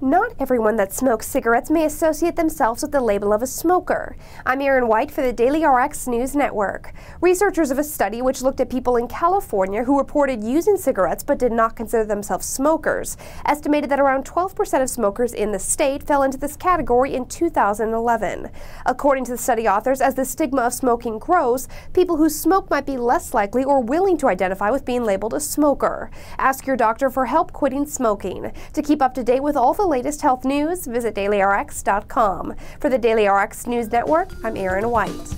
Not everyone that smokes cigarettes may associate themselves with the label of a smoker. I'm Erin White for the dailyRx News Network. Researchers of a study which looked at people in California who reported using cigarettes but did not consider themselves smokers estimated that around 12% of smokers in the state fell into this category in 2011. According to the study authors, as the stigma of smoking grows, people who smoke might be less likely or willing to identify with being labeled a smoker. Ask your doctor for help quitting smoking. To keep up to date with all the latest health news, visit dailyrx.com. For the dailyRx News Network, I'm Erin White.